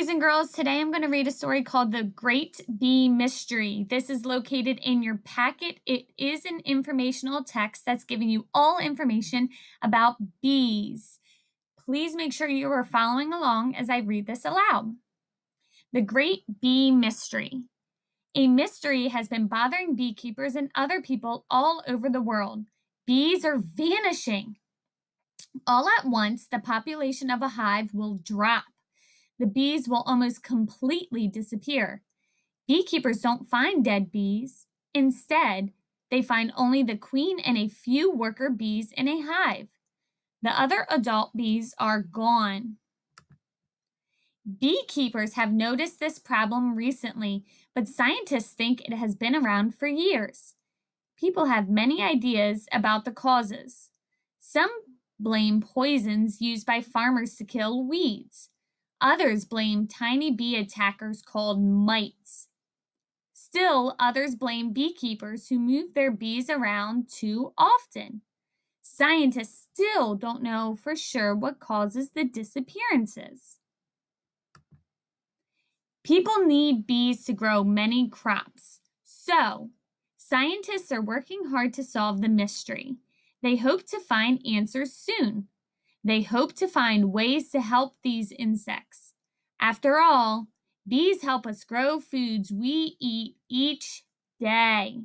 boys and girls. Today I'm going to read a story called The Great Bee Mystery. This is located in your packet. It is an informational text that's giving you all information about bees. Please make sure you are following along as I read this aloud. The Great Bee Mystery. A mystery has been bothering beekeepers and other people all over the world. Bees are vanishing. All at once, the population of a hive will drop. The bees will almost completely disappear. Beekeepers don't find dead bees. Instead, they find only the queen and a few worker bees in a hive. The other adult bees are gone. Beekeepers have noticed this problem recently, but scientists think it has been around for years. People have many ideas about the causes. Some blame poisons used by farmers to kill weeds. Others blame tiny bee attackers called mites. Still, others blame beekeepers who move their bees around too often. Scientists still don't know for sure what causes the disappearances. People need bees to grow many crops. So, scientists are working hard to solve the mystery. They hope to find answers soon. They hope to find ways to help these insects. After all, bees help us grow foods we eat each day.